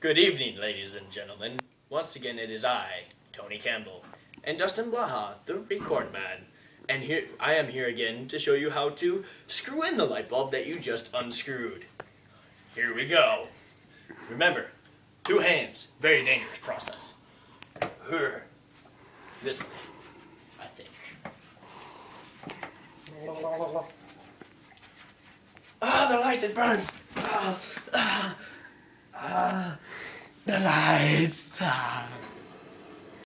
Good evening, ladies and gentlemen. Once again, it is I, Tony Campbell, and Dustyn Blaha, the record man. And here I am here again to show you how to screw in the light bulb that you just unscrewed. Here we go. Remember, two hands, very dangerous process. Here. This way, I think. Ah, the light, it burns. Ah, ah, lights. Ah.